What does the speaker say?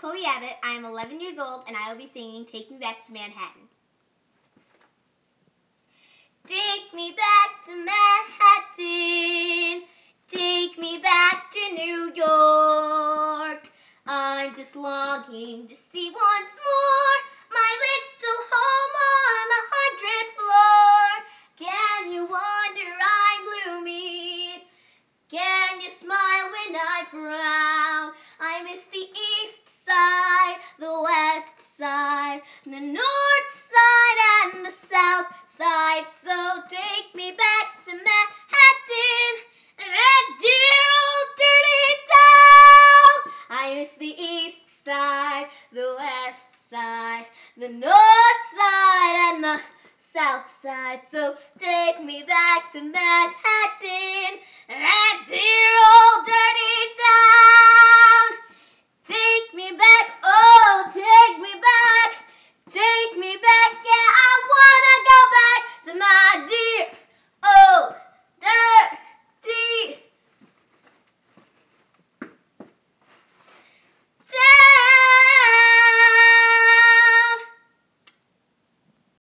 Chloe Abbott. I am 11 years old, and I will be singing Take Me Back to Manhattan. Take me back to Manhattan. Take me back to New York. I'm just longing to see once more my little home on the hundredth floor. Can you wonder I'm gloomy? Can you smile when I frown? Side, the north side, and the south side. So take me back to Manhattan,